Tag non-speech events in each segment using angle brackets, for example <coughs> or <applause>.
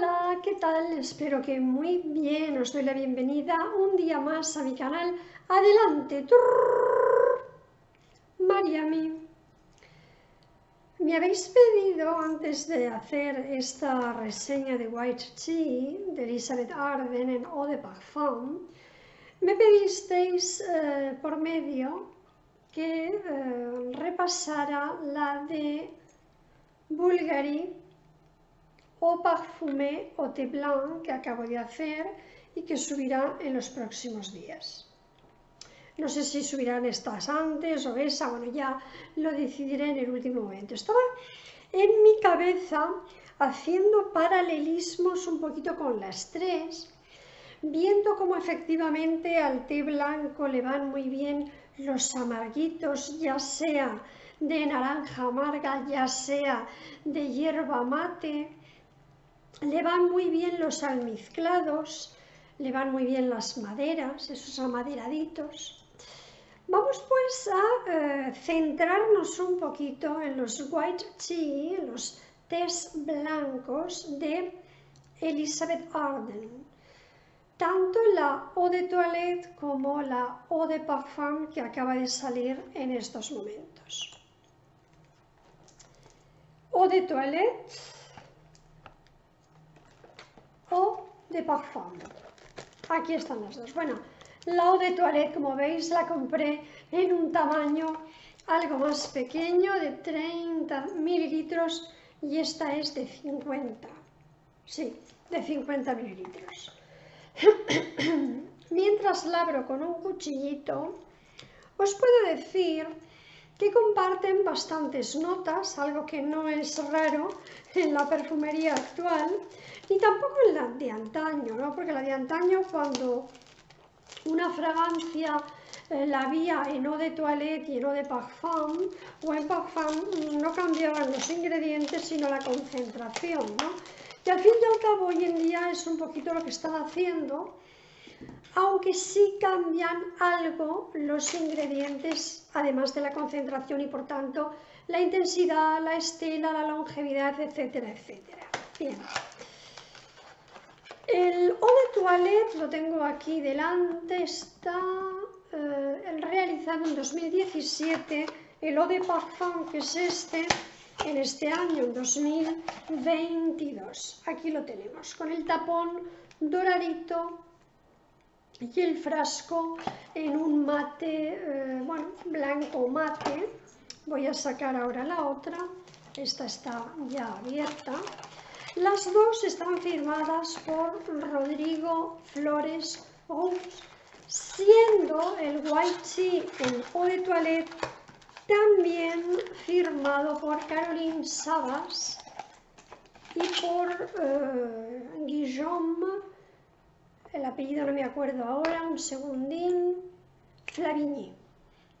Hola, ¿qué tal? Espero que muy bien. Os doy la bienvenida un día más a mi canal. Adelante. Mariami. Me habéis pedido antes de hacer esta reseña de White Tea de Elizabeth Arden en Eau de Parfum, me pedisteis eh, por medio que eh, repasara la de Bulgari o parfumé o té blanc que acabo de hacer y que subirá en los próximos días. No sé si subirán estas antes o esa, bueno, ya lo decidiré en el último momento. Estaba en mi cabeza haciendo paralelismos un poquito con las tres, viendo cómo efectivamente al té blanco le van muy bien los amarguitos, ya sea de naranja amarga, ya sea de hierba mate, le van muy bien los almizclados, le van muy bien las maderas, esos amaderaditos. Vamos pues a eh, centrarnos un poquito en los white tea, los tés blancos de Elizabeth Arden. Tanto la eau de toilette como la eau de parfum que acaba de salir en estos momentos. Eau de toilette o de parfum. Aquí están las dos. Bueno, la eau de toilette, como veis, la compré en un tamaño algo más pequeño, de 30 mililitros, y esta es de 50. Sí, de 50 mililitros. <coughs> Mientras labro con un cuchillito, os puedo decir que comparten bastantes notas, algo que no es raro en la perfumería actual, ni tampoco en la de antaño, ¿no? porque la de antaño cuando una fragancia eh, la había en eau de toilette y en eau de parfum, o en parfum no cambiaban los ingredientes sino la concentración. ¿no? Y al fin y al cabo hoy en día es un poquito lo que están haciendo, aunque sí cambian algo los ingredientes, además de la concentración y por tanto la intensidad, la estela, la longevidad, etcétera, etcétera. Bien. El Eau de Toilette lo tengo aquí delante, está eh, realizado en 2017, el Eau de Parfum, que es este, en este año, en 2022. Aquí lo tenemos, con el tapón doradito y el frasco en un mate, eh, bueno, blanco mate. Voy a sacar ahora la otra, esta está ya abierta. Las dos están firmadas por Rodrigo Flores Ous, siendo el Tea en Eau de Toilette también firmado por Caroline Sabas y por eh, Guillaume el apellido no me acuerdo ahora, un segundín, Flavigny,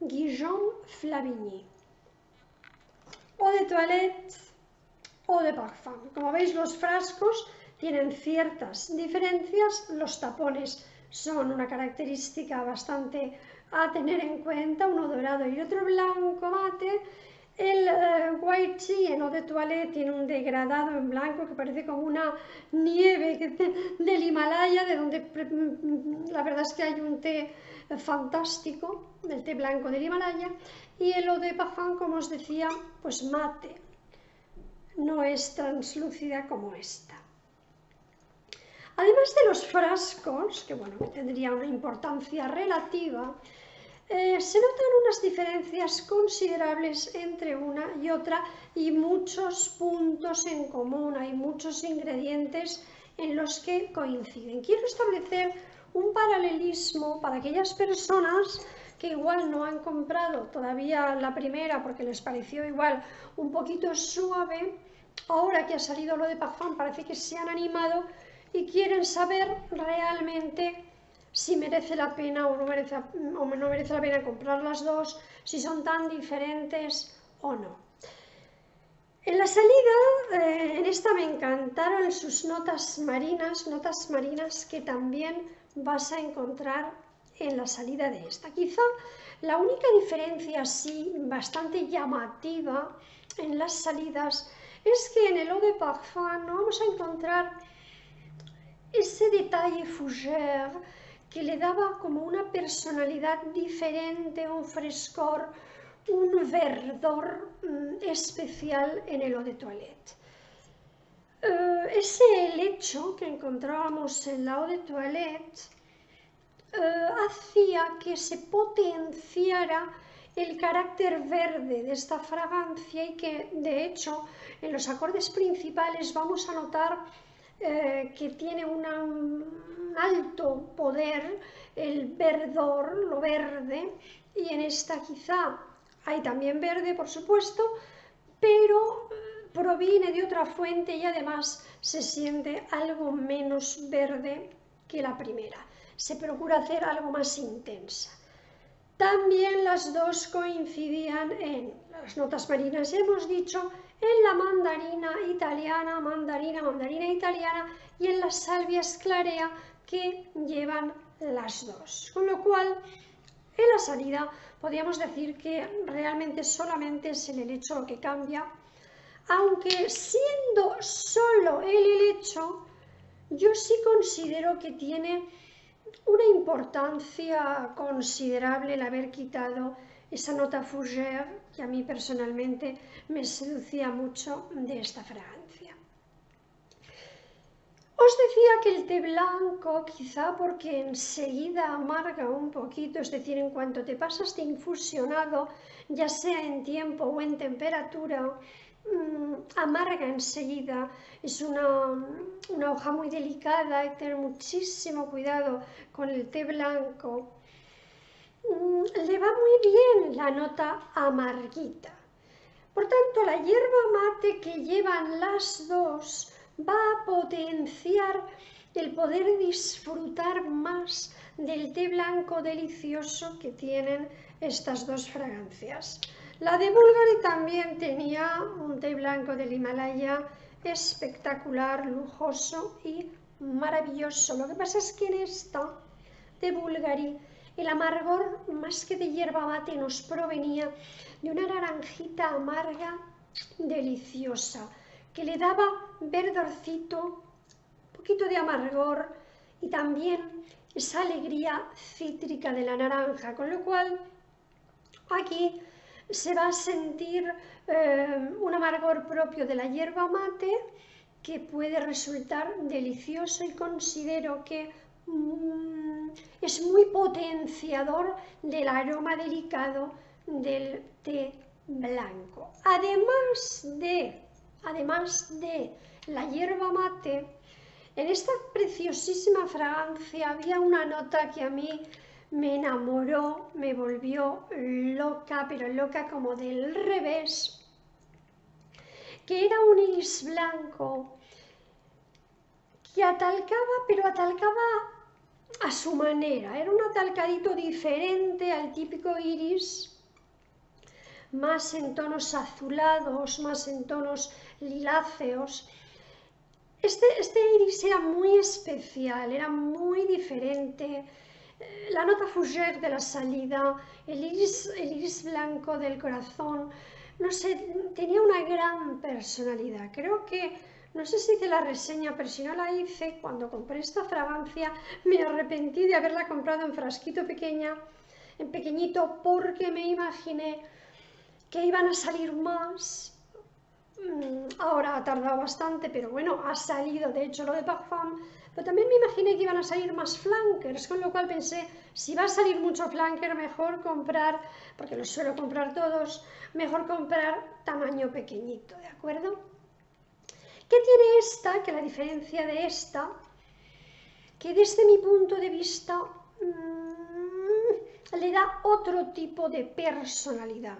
Guillaume Flavigny, o de toilette o de parfum. Como veis los frascos tienen ciertas diferencias, los tapones son una característica bastante a tener en cuenta, uno dorado y otro blanco mate, el eh, white en eau de toilette tiene un degradado en blanco que parece como una nieve del Himalaya, de donde mm, la verdad es que hay un té fantástico, el té blanco del Himalaya, y el eau de parfum, como os decía, pues mate, no es translúcida como esta. Además de los frascos, que bueno, una importancia relativa, eh, se notan unas diferencias considerables entre una y otra y muchos puntos en común, hay muchos ingredientes en los que coinciden. Quiero establecer un paralelismo para aquellas personas que igual no han comprado todavía la primera porque les pareció igual un poquito suave, ahora que ha salido lo de Parfum parece que se han animado y quieren saber realmente si merece la pena o no merece, o no merece la pena comprar las dos, si son tan diferentes o no. En la salida, eh, en esta me encantaron sus notas marinas, notas marinas que también vas a encontrar en la salida de esta. Quizá la única diferencia así bastante llamativa en las salidas es que en el eau de parfum no vamos a encontrar ese detalle fougère que le daba como una personalidad diferente, un frescor, un verdor mm, especial en el eau de toilette. Eh, ese helecho que encontrábamos en la eau de toilette eh, hacía que se potenciara el carácter verde de esta fragancia y que de hecho en los acordes principales vamos a notar eh, que tiene un alto poder el verdor, lo verde, y en esta quizá hay también verde, por supuesto, pero eh, proviene de otra fuente y además se siente algo menos verde que la primera. Se procura hacer algo más intensa. También las dos coincidían en las notas marinas, hemos dicho, en la mandarina italiana, mandarina, mandarina italiana y en la salvia esclarea que llevan las dos. Con lo cual, en la salida podríamos decir que realmente solamente es el helecho lo que cambia, aunque siendo solo el helecho, yo sí considero que tiene una importancia considerable el haber quitado esa nota fougère que a mí personalmente me seducía mucho de esta fragancia. Os decía que el té blanco, quizá porque enseguida amarga un poquito, es decir, en cuanto te pasas de infusionado, ya sea en tiempo o en temperatura, mm, amarga enseguida. Es una, una hoja muy delicada, hay que tener muchísimo cuidado con el té blanco. Mm, le va muy bien la nota amarguita. Por tanto, la hierba mate que llevan las dos va a potenciar el poder disfrutar más del té blanco delicioso que tienen estas dos fragancias. La de Bulgari también tenía un té blanco del Himalaya espectacular, lujoso y maravilloso. Lo que pasa es que en esta de Bulgari el amargor más que de hierba mate nos provenía de una naranjita amarga deliciosa que le daba verdorcito, un poquito de amargor y también esa alegría cítrica de la naranja, con lo cual aquí se va a sentir eh, un amargor propio de la hierba mate que puede resultar delicioso y considero que es muy potenciador del aroma delicado del té blanco. Además de además de la hierba mate, en esta preciosísima fragancia había una nota que a mí me enamoró, me volvió loca, pero loca como del revés, que era un iris blanco que atalcaba, pero atalcaba a su manera. Era un atalcadito diferente al típico iris más en tonos azulados, más en tonos liláceos. Este, este iris era muy especial, era muy diferente. Eh, la nota fougère de la salida, el iris, el iris blanco del corazón, no sé, tenía una gran personalidad. Creo que, no sé si hice la reseña, pero si no la hice, cuando compré esta fragancia me arrepentí de haberla comprado en frasquito pequeña, en pequeñito, porque me imaginé que iban a salir más. Mm, ahora ha tardado bastante, pero bueno, ha salido de hecho lo de Parfum. Pero también me imaginé que iban a salir más flankers, con lo cual pensé, si va a salir mucho flanker, mejor comprar, porque los suelo comprar todos, mejor comprar tamaño pequeñito, ¿de acuerdo? ¿Qué tiene esta? Que la diferencia de esta, que desde mi punto de vista mm, le da otro tipo de personalidad.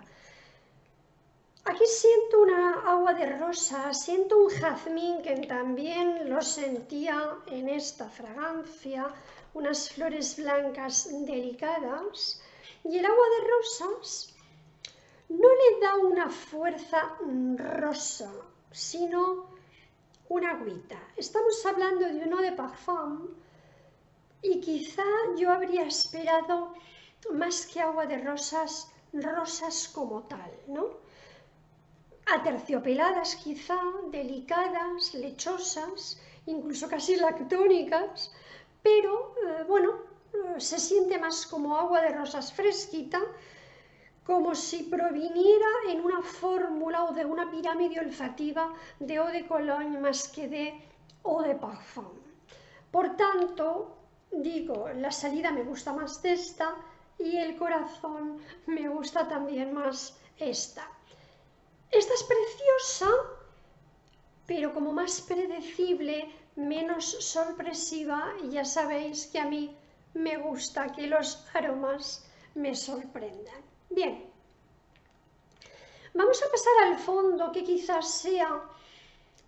Aquí siento una agua de rosa, siento un jazmín que también lo sentía en esta fragancia, unas flores blancas delicadas y el agua de rosas no le da una fuerza rosa, sino una agüita. Estamos hablando de uno de parfum y quizá yo habría esperado más que agua de rosas, rosas como tal, ¿no? aterciopeladas quizá, delicadas, lechosas, incluso casi lactónicas, pero eh, bueno, eh, se siente más como agua de rosas fresquita, como si proviniera en una fórmula o de una pirámide olfativa de eau de cologne más que de eau de parfum. Por tanto, digo, la salida me gusta más esta y el corazón me gusta también más esta. Esta es preciosa, pero como más predecible, menos sorpresiva, y ya sabéis que a mí me gusta que los aromas me sorprendan. Bien, vamos a pasar al fondo, que quizás sea,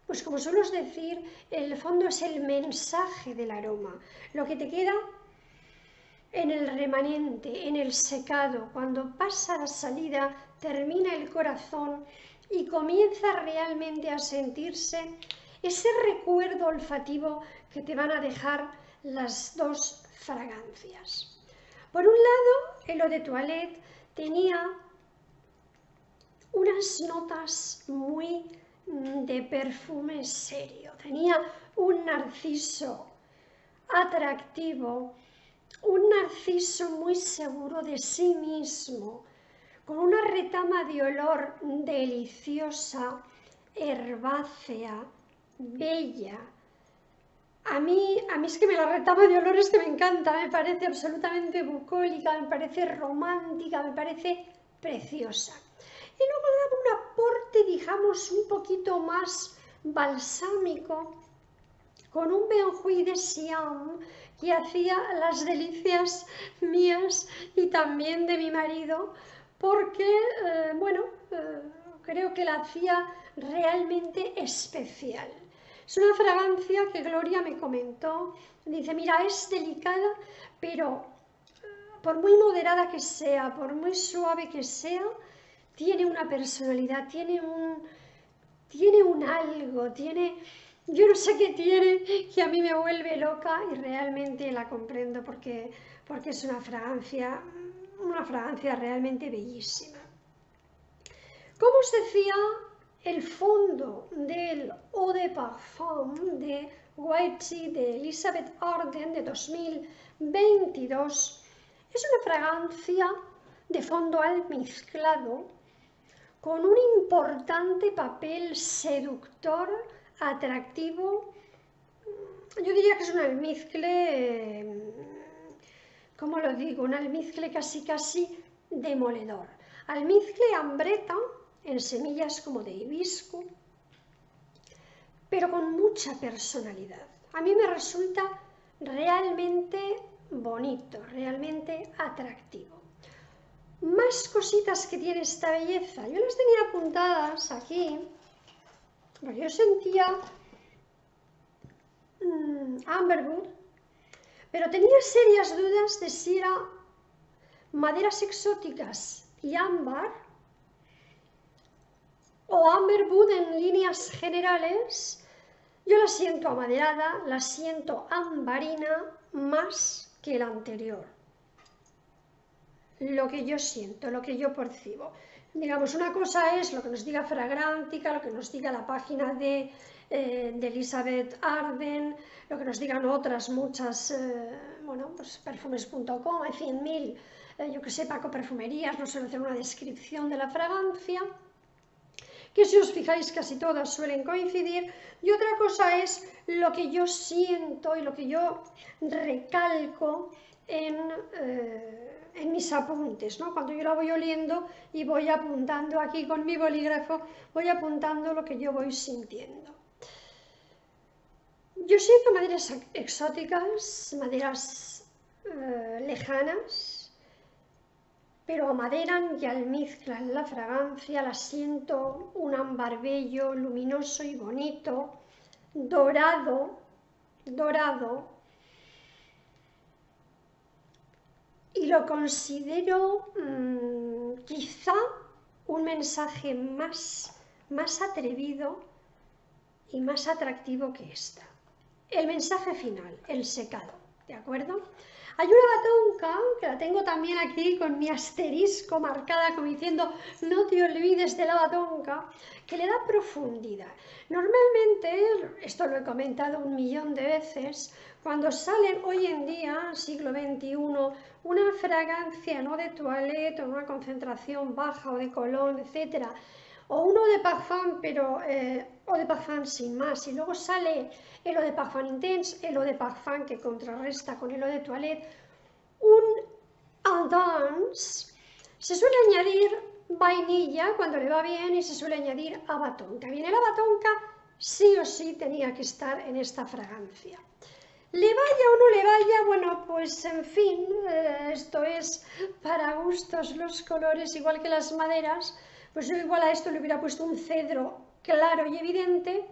pues como suelo decir, el fondo es el mensaje del aroma, lo que te queda en el remanente, en el secado, cuando pasa la salida, termina el corazón y comienza realmente a sentirse ese recuerdo olfativo que te van a dejar las dos fragancias. Por un lado, el eau de toilette tenía unas notas muy de perfume serio, tenía un narciso atractivo, un narciso muy seguro de sí mismo, con una retama de olor deliciosa, herbácea, bella. A mí, a mí es que me la retama de olores que me encanta, me parece absolutamente bucólica, me parece romántica, me parece preciosa. Y luego daba un aporte, digamos, un poquito más balsámico, con un benjuí de Siam que hacía las delicias mías y también de mi marido, porque, eh, bueno, eh, creo que la hacía realmente especial. Es una fragancia que Gloria me comentó. Dice, mira, es delicada, pero eh, por muy moderada que sea, por muy suave que sea, tiene una personalidad, tiene un, tiene un algo, tiene, yo no sé qué tiene, que a mí me vuelve loca y realmente la comprendo porque, porque es una fragancia, una fragancia realmente bellísima. Como os decía, el fondo del Eau de Parfum de Tea de Elizabeth Arden de 2022 es una fragancia de fondo almizclado con un importante papel seductor, atractivo. Yo diría que es un almizcle, ¿cómo lo digo? Un almizcle casi casi demoledor. Almizcle ambreta en semillas como de hibisco, pero con mucha personalidad. A mí me resulta realmente bonito, realmente atractivo. Más cositas que tiene esta belleza. Yo las tenía apuntadas aquí, porque yo sentía mmm, amberwood, pero tenía serias dudas de si era maderas exóticas y ámbar o amberwood en líneas generales, yo la siento amaderada, la siento ambarina más que la anterior. Lo que yo siento, lo que yo percibo. Digamos, una cosa es lo que nos diga Fragrántica, lo que nos diga la página de, eh, Elizabeth Arden, lo que nos digan otras muchas, eh, bueno, pues perfumes.com, hay 100.000, eh, yo que sé, Paco Perfumerías, no suelo hacer una descripción de la fragancia que si os fijáis casi todas suelen coincidir, y otra cosa es lo que yo siento y lo que yo recalco en, eh, mis apuntes, ¿no? Cuando yo la voy oliendo y voy apuntando aquí con mi bolígrafo, voy apuntando lo que yo voy sintiendo. Yo siento maderas exóticas, maderas eh, lejanas, pero amaderan y almizclan la fragancia, la siento un ámbar bello, luminoso y bonito, dorado, dorado, y lo considero mm, quizá un mensaje más, más atrevido y más atractivo que esta. El mensaje final, el secado, ¿de acuerdo? Hay una batonca, que la tengo también aquí con mi asterisco marcada como diciendo no te olvides de la batonca, que le da profundidad. Normalmente, esto lo he comentado un millón de veces, cuando salen hoy en día, siglo XXI, una fragancia no de toilette o una concentración baja o de colón, etcétera, o uno de parfum, pero eh, o de parfum sin más, y luego sale el parfum intense, el parfum que contrarresta con el eau de toilette, un Aldance, se suele añadir vainilla cuando le va bien y se suele añadir abatonca. Bien, el abatonca sí o sí tenía que estar en esta fragancia. Le vaya o no le vaya, bueno, pues en fin, eh, esto es para gustos los colores, igual que las maderas, pues yo igual a esto le hubiera puesto un cedro claro y evidente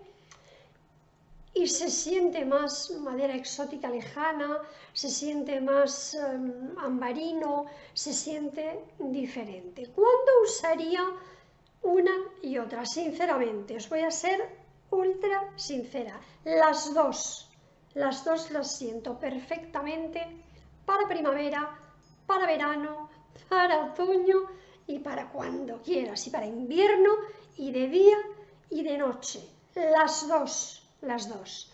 y se siente más madera exótica lejana, se siente más em, ambarino, se siente diferente. ¿Cuándo usaría una y otra? Sinceramente, os voy a ser ultra sincera. Las dos, las dos las siento perfectamente para primavera, para verano, para otoño y para cuando quieras, y para invierno y de día y de noche. Las dos las dos.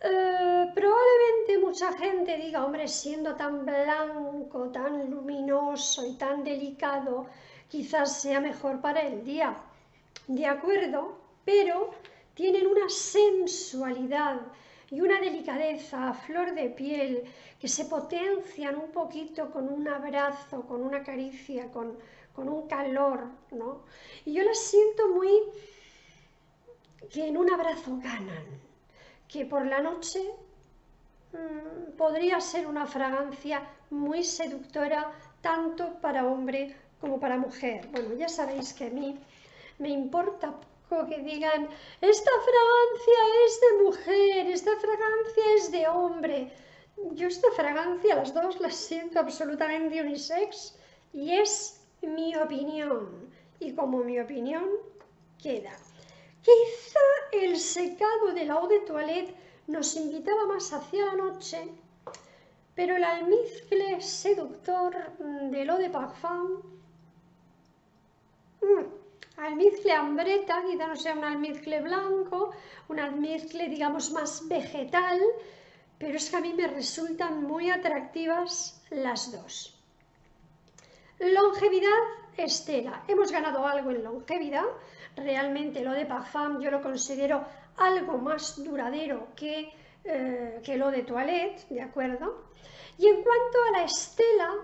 Eh, probablemente mucha gente diga, hombre, siendo tan blanco, tan luminoso y tan delicado, quizás sea mejor para el día. De acuerdo, pero tienen una sensualidad y una delicadeza a flor de piel que se potencian un poquito con un abrazo, con una caricia, con, con un calor, ¿no? Y yo las siento muy que en un abrazo ganan, que por la noche mm, podría ser una fragancia muy seductora tanto para hombre como para mujer. Bueno, ya sabéis que a mí me importa poco que digan, esta fragancia es de mujer, esta fragancia es de hombre. Yo esta fragancia, las dos las siento absolutamente unisex y es mi opinión. Y como mi opinión, queda. Quizá el secado de la eau de toilette nos invitaba más hacia la noche, pero el almizcle seductor del eau de parfum, mm, almizcle ambreta, quizá no sea un almizcle blanco, un almizcle digamos más vegetal, pero es que a mí me resultan muy atractivas las dos. Longevidad, Estela. Hemos ganado algo en longevidad, realmente lo de Parfum yo lo considero algo más duradero que, eh, que lo de Toilette, ¿de acuerdo? Y en cuanto a la estela,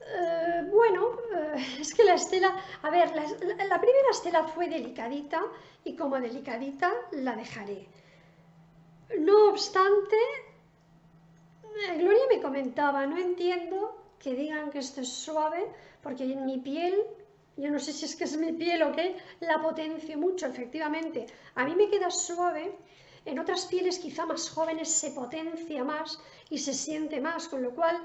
eh, bueno, eh, <laughs> es que la estela, a ver, la, la, primera estela fue delicadita y como delicadita la dejaré. No obstante, Gloria me comentaba, no entiendo que digan que esto es suave, porque en mi piel yo no sé si es que es mi piel o qué, la potencio mucho, efectivamente. A mí me queda suave, en otras pieles quizá más jóvenes se potencia más y se siente más, con lo cual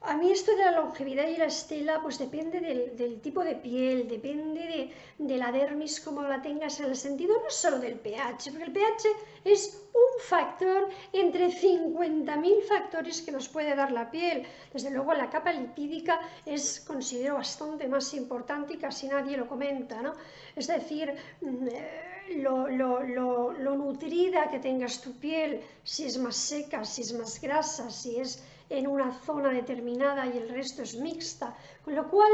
a mí esto de la longevidad y la estela pues depende del, tipo de piel, depende de, la dermis como la tengas en el sentido no solo del pH, porque el pH es un factor entre 50.000 factores que nos puede dar la piel. Desde luego la capa lipídica es, considero, bastante más importante y casi nadie lo comenta, ¿no? Es decir, mm, eh, lo, lo nutrida que tengas tu piel, si es más seca, si es más grasa, si es en una zona determinada y el resto es mixta, con lo cual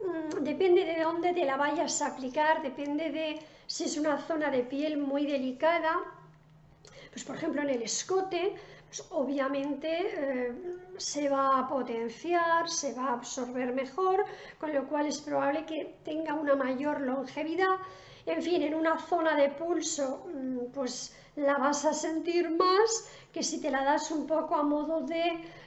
mm, depende de dónde te la vayas a aplicar, depende de si es una zona de piel muy delicada, pues por ejemplo en el escote, pues obviamente eh, se va a potenciar, se va a absorber mejor, con lo cual es probable que tenga una mayor longevidad. En fin, en una zona de pulso, mm, pues la vas a sentir más que si te la das un poco a modo de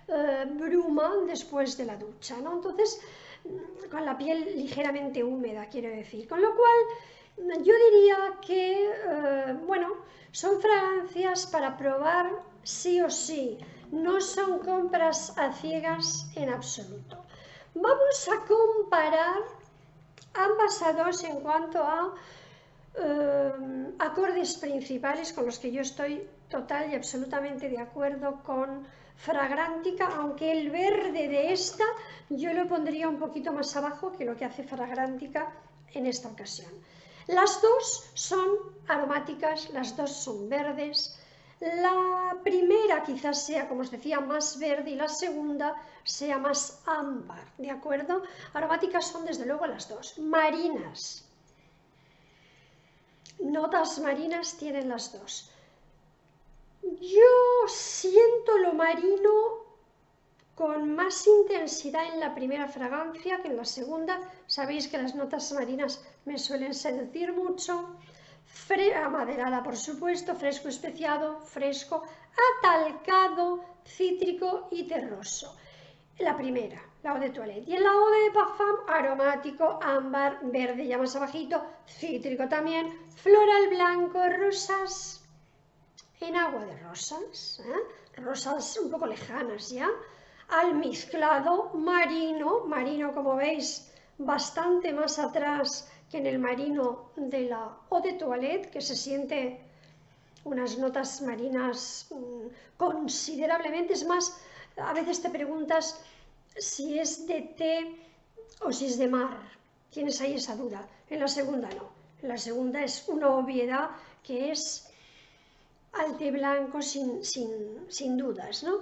eh, bruma después de la ducha, ¿no? Entonces, mm, con la piel ligeramente húmeda, quiero decir. Con lo cual, yo diría que, eh, bueno, son fragancias para probar sí o sí, no son compras a ciegas en absoluto. Vamos a comparar ambas a dos en cuanto a eh, acordes principales con los que yo estoy total y absolutamente de acuerdo con Fragrántica, aunque el verde de esta yo lo pondría un poquito más abajo que lo que hace Fragrántica en esta ocasión. Las dos son aromáticas, las dos son verdes. La primera quizás sea, como os decía, más verde y la segunda sea más ámbar, ¿de acuerdo? Aromáticas son desde luego las dos. Marinas. Notas marinas tienen las dos. Yo siento lo marino con más intensidad en la primera fragancia que en la segunda. Sabéis que las notas marinas me suelen seducir mucho. Amaderada, por supuesto, fresco especiado, fresco, atalcado, cítrico y terroso. La primera, la de toilette. Y en la eau de parfum, aromático, ámbar, verde, ya más abajito, cítrico también, floral blanco, rosas, en agua de rosas, ¿eh? rosas un poco lejanas ya, almizclado marino, marino como veis bastante más atrás que en el marino de la eau de toilette, que se siente unas notas marinas mm, considerablemente, es más, a veces te preguntas si es de té o si es de mar, tienes ahí esa duda, en la segunda no, en la segunda es una obviedad que es al té blanco sin, sin, dudas, ¿no?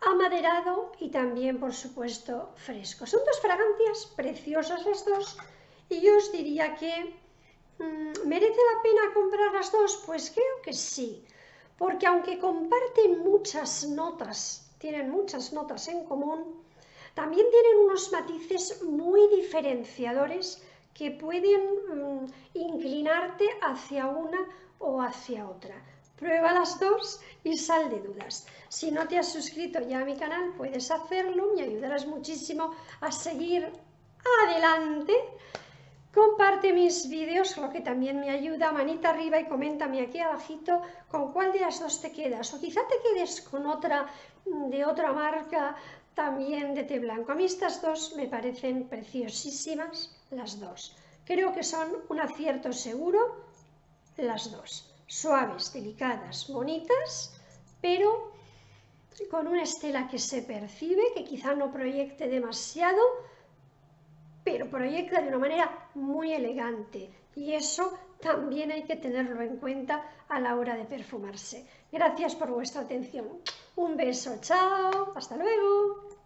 Amaderado y también, por supuesto, fresco. Son dos fragancias preciosas las dos y yo os diría que mm, ¿merece la pena comprar las dos? Pues creo que sí, porque aunque comparten muchas notas, tienen muchas notas en común, también tienen unos matices muy diferenciadores que pueden mm, inclinarte hacia una o hacia otra. Prueba las dos y sal de dudas. Si no te has suscrito ya a mi canal, puedes hacerlo, me ayudarás muchísimo a seguir adelante. Comparte mis vídeos, lo que también me ayuda, manita arriba y coméntame aquí abajito con cuál de las dos te quedas. O quizá te quedes con otra de otra marca también de té blanco. A mí estas dos me parecen preciosísimas, las dos. Creo que son un acierto seguro, las dos suaves, delicadas, bonitas, pero con una estela que se percibe, que quizá no proyecte demasiado, pero proyecta de una manera muy elegante y eso también hay que tenerlo en cuenta a la hora de perfumarse. Gracias por vuestra atención. Un beso, chao, hasta luego.